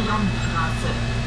Landstraße